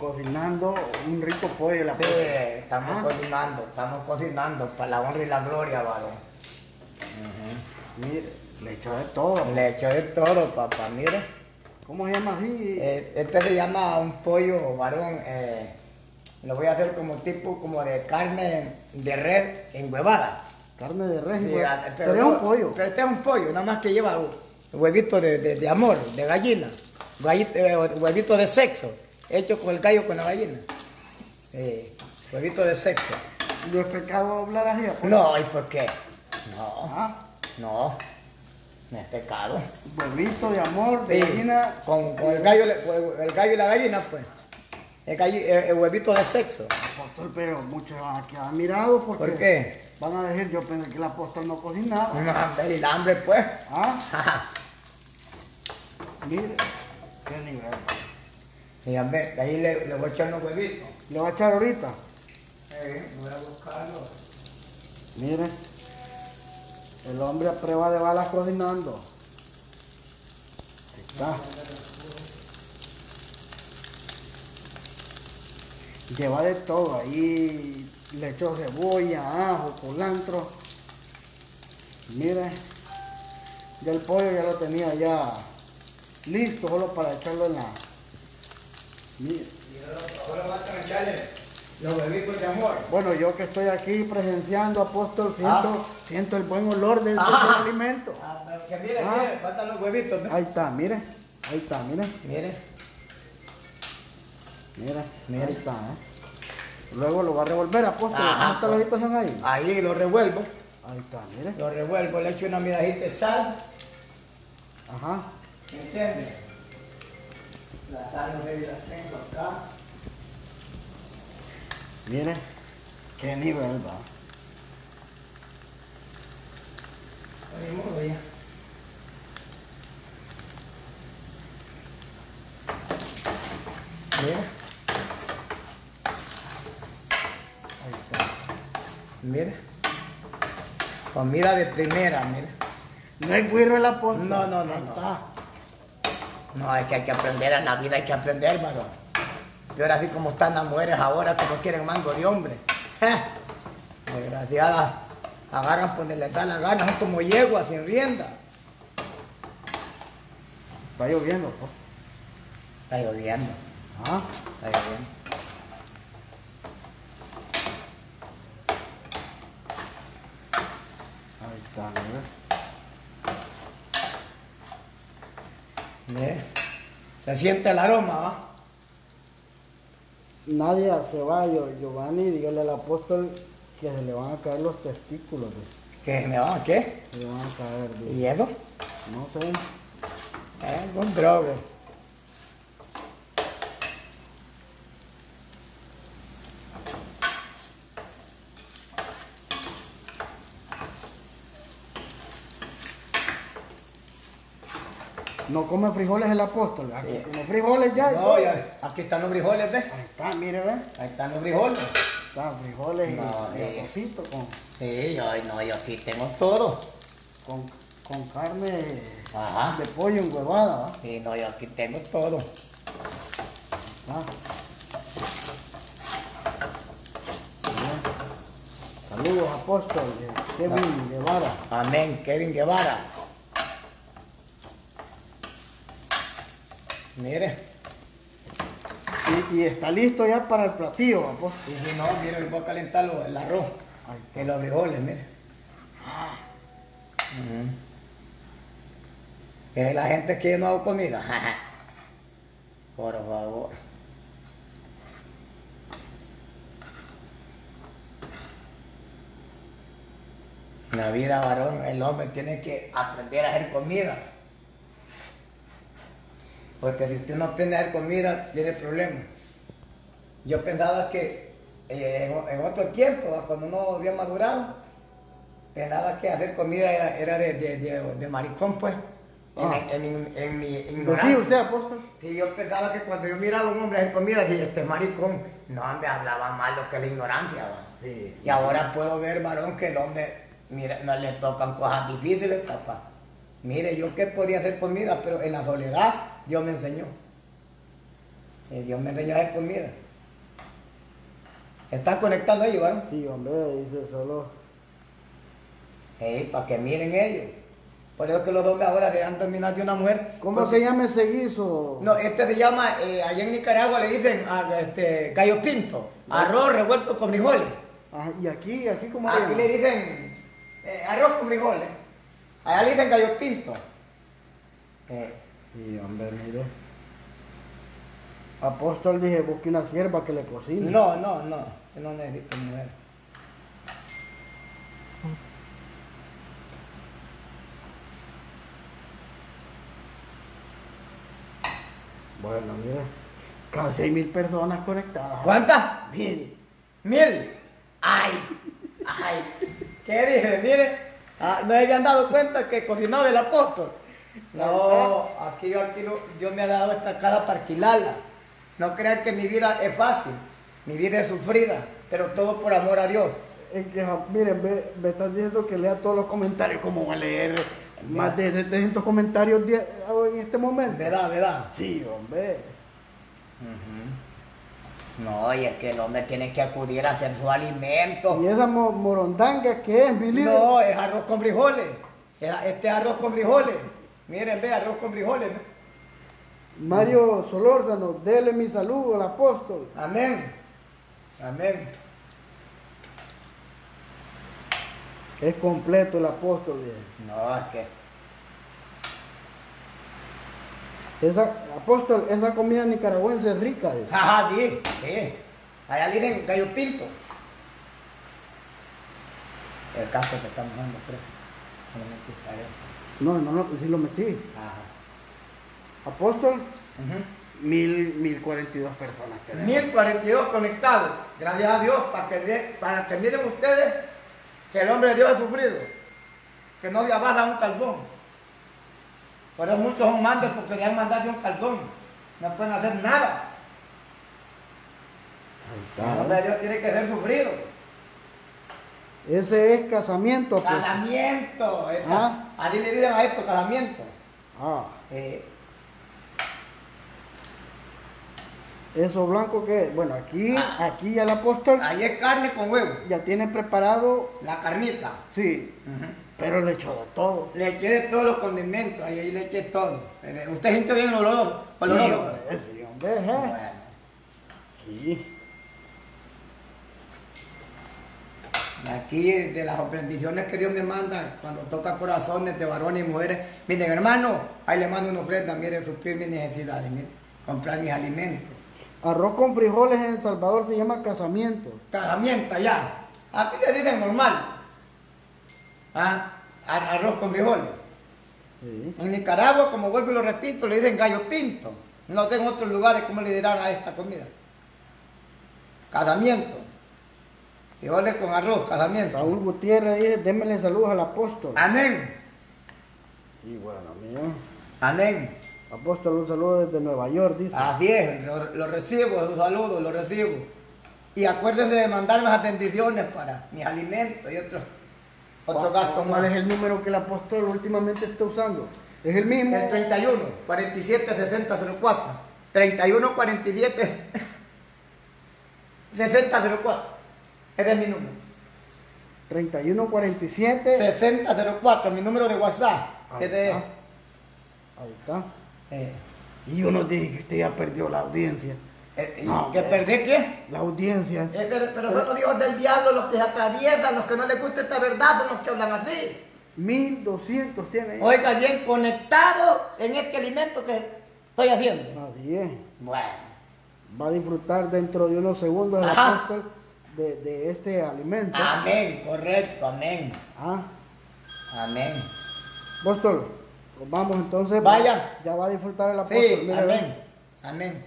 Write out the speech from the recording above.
cocinando un rico pollo. La Sí, estamos Ah. cocinando, estamos cocinando para la honra y la gloria, varón. Mire, le echó de todo. Le echo de todo, papá, mira. ¿Cómo se llama así? Eh, este se llama un pollo, varón. eh, lo voy a hacer como tipo como de carne de red enhuevada. Carne de res. Sí, ah, pero, es no- un pollo. Pero este es un pollo, nada más que lleva huevito de, de- de amor, de gallina. Galli- eh, huevito de sexo, hecho con el gallo con la gallina. Eh, huevito de sexo. ¿No es pecado hablar así? No, ¿y por qué? No, Ah, no, no es pecado. huevito de amor, de Sí, gallina. con, con el, gallo, el gallo y la gallina, pues. El, galli- el- el huevito de sexo. Apóstol, pero muchos van a quedar mirados porque ¿Por qué? van a decir, yo pensé que el apóstol no cocinaba. No, hombre, y el hambre, pues. Ah, mire, qué nivel. De ahí le, le voy a echar unos huevitos. ¿Le va a echar ahorita? Eh, voy a buscarlo. Mire, el hombre a prueba de balas cocinando. Ahí está. Lleva de todo, ahí le echó cebolla, ajo, culantro. Mire, ya el pollo ya lo tenía ya listo, solo para echarlo en la... Mire. Ahora va a los huevitos de amor. Bueno, yo que estoy aquí presenciando, apóstol, siento, Ah. siento el buen olor del, del Ah. alimento. Ah, pero que mire, Ah. mire, faltan los huevitos. ¿no? Ahí está, mire. Ahí está, mire. Mire, Mire, Mire. ahí está, ¿eh? Luego lo va a revolver, apóstol. Ajá, ¿Cómo está la situación ahí? ahí lo revuelvo. Ahí está, mire. Lo revuelvo, le echo una midajita de sal. Ajá. ¿Me entiendes? Sé si las tengo acá. Mire. Qué nivel va. Ya. Mira, Ahí está. mira. Comida de primera, mira. No es güiro el apóstol. No, no, no, Ahí no. está. No, es que hay que aprender, en la vida hay que aprender, varón. Y ahora así como están las mujeres ahora, como quieren mango de hombre. ¡Eh! Desgraciadas, agarran pues les da la gana, son como yeguas sin rienda. Está lloviendo, apóstol. Está lloviendo, Ah, está lloviendo. ahí está, mire. Se siente el aroma, ¿va? Nadie se va, Gio- Giovanni, dígale al apóstol que se le van a caer los testículos. de- ¿Qué me va? ¿Qué? Se le van a caer. ¿Y eso? No sé. Es un drogo. No come frijoles el apóstol. Aquí Sí. come frijoles ya. No, aquí están los frijoles, ¿ves? Ahí está, mire, ve. Ahí están los frijoles. Está frijoles y- No, y, eh. con, Sí, yo, no, yo aquí tengo todo. con, con carne Ajá. de pollo enhuevada. ¿va? Sí, no, yo aquí tengo todo. Ah. Saludos, apóstol. eh, Kevin Guevara. Amén, Kevin Guevara. Mire, Y, y está listo ya para el platillo, apóstol. y si no, mire, voy a calentar lo- el arroz y los frijoles, mire. Que la gente que yo no hago comida. Por favor. La vida, varón, el hombre tiene que aprender a hacer comida. Porque si usted no aprende a hacer comida, tiene problemas. Yo pensaba que eh, en, en otro tiempo, cuando uno había madurado, pensaba que hacer comida era, era de, de, de- de maricón, pues. Ah. en- en- en mi Pues ignorancia. sí, usted, apóstol. Sí, yo pensaba que cuando yo miraba a un hombre hacer comida, dije, este maricón, no, hombre, hablaba mal lo que es la ignorancia. Sí. Y ahora puedo ver, varón, que el hombre, mira, no le tocan cosas difíciles, papá. Mire, yo que podía hacer comida, pero en la soledad Dios me enseñó. Eh, Dios me enseñó a hacer comida. Están conectando ellos, ¿verdad? Sí, hombre, dice solo. Eh, para que miren ellos. Por eso que los hombres ahora se dan dominar de una mujer. ¿Cómo Porque- se llama ese guiso? No, este se llama, eh, allá en Nicaragua le dicen a, este, gallo pinto, arroz revuelto con frijoles. Ajá, y aquí, aquí cómo Aquí le dicen eh, arroz con frijoles. Allá le dicen gallo pinto. Sí, hombre, mire. Apóstol dije, busque una sierva que le cocine. no, no, no, yo no necesito mujer. Bueno, mire. Casi hay mil personas conectadas. ¿Cuántas? Mil. Mil. Ay, ay. ¿Qué dije? Mire, ah, no habían dado cuenta que cocinaba el apóstol. No, aquí yo alquilo, Dios me ha dado esta casa para alquilarla. No crean que mi vida es fácil, mi vida es sufrida, pero todo por amor a Dios. Es que, miren, ve- me estás diciendo que lea todos los comentarios. ¿Cómo voy a leer más de 700 comentarios en este momento? ¿Verdad, verdad? Sí, hombre. No, y es que el hombre tiene que acudir a hacer su alimento. ¿Y esa mo- morondanga qué es, mi líder? No, es arroz con frijoles. Este es arroz con frijoles. Miren, ve, arroz con frijoles. Mario Solórzano, dele mi saludo al apóstol. Amén. Amén. Es completo el apóstol. No, es que. Esa, apóstol, esa comida nicaragüense es rica. Ajá, sí, sí. Allá le dicen gallo pinto. El casco te está mojando, creo. No. No, no, no, sí lo metí. Ajá. Apóstol, mil, mil cuarenta y dos personas. creo. 1042 conectados. Gracias a Dios para que, para que miren ustedes que el hombre de Dios ha sufrido. Que no le abaja un caldón. Por eso muchos son mandos porque le han mandado de un caldón. No pueden hacer nada. El hombre de. Dios tiene que ser sufrido. Ese es casamiento. apóstol. Casamiento. Ah. Así le dicen a esto, casamiento. Ah, Eh, eso blanco que, bueno, aquí, Ah. aquí ya el apóstol ahí es carne con huevo. ya tiene preparado, La carnita. sí, pero le echó de todo. Le eché todos los condimentos, ahí, ahí le eché todo. Eh, Usted siente bien el olor. Sí, olor. hombre, sí, hombre, ¿eh? Bueno. Sí. Aquí de las bendiciones que Dios me manda cuando toca corazones de varones y mujeres. Miren, hermano, ahí le mando una ofrenda, miren, suplir mis necesidades, miren, comprar mis alimentos. Arroz con frijoles en El Salvador se llama casamiento. Casamiento allá. Aquí le dicen normal. ¿Ah? Ar- Arroz con frijoles. Sí. En Nicaragua, como vuelvo y lo repito, le dicen gallo pinto. No sé en otros lugares cómo le dirán a esta comida. Casamiento. Frijoles con arroz, casamiento. Saúl Gutiérrez dice, démele saludos al apóstol. Amén. Y bueno, mira, Amén. apóstol, un saludo desde Nueva York, dice. Así es, lo, lo recibo, los saludos, lo recibo. Y acuérdense de mandarme las bendiciones para mis alimentos y otros, otros gastos ¿Cuál es el número que el apóstol últimamente está usando? ¿Es el mismo? El 31, 47, 60, 04. 31, 47, 60, 04. Ese es mi número. 3147. 60, 04, mi número de WhatsApp. Ahí Ese es. está. Ahí está. Eh, Y uno dice que usted ya perdió la audiencia. eh, No, ¿Que perdí qué? La audiencia. Eh, pero, pero son los hijos del diablo los que se atraviesan, los que no les gusta esta verdad, son los que hablan así. 1200 tiene. ahí. Oiga, bien conectado en este alimento que estoy haciendo. Es. Bueno, Va a disfrutar dentro de unos segundos el apóstol de, de este alimento. amén, correcto, amén, Ah, amén. apóstol, pues vamos entonces. Vaya. Ya va a disfrutar el apóstol. Sí, amén, amén.